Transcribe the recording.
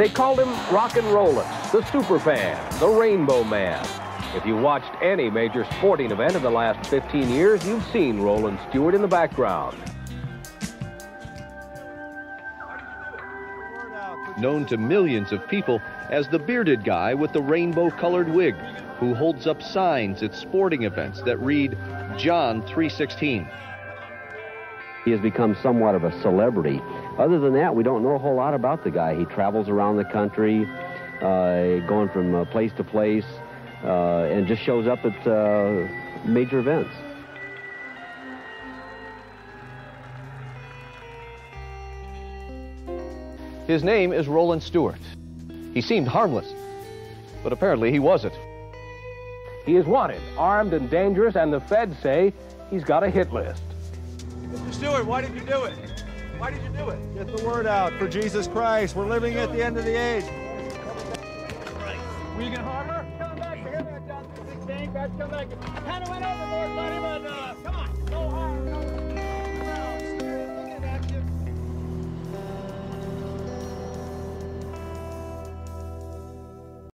They called him Rock and Rollin', the Superfan, the Rainbow Man. If you watched any major sporting event in the last 15 years, you've seen Rollen Stewart in the background. Known to millions of people as the bearded guy with the rainbow-colored wig, who holds up signs at sporting events that read John 316. He has become somewhat of a celebrity. Other than that, we don't know a whole lot about the guy. He travels around the country, uh, going from uh, place to place, uh, and just shows up at uh, major events. His name is Rollen Stewart. He seemed harmless, but apparently he wasn't. He is wanted, armed and dangerous, and the feds say he's got a hit list. Mr. Stewart, why did you do it? Why did you do it? Get the word out for Jesus Christ. We're living at the end of the age. Regan Harbor, come back for here, John 16. Guys, come back. Kind of went overboard, buddy, but uh, come on, go hard.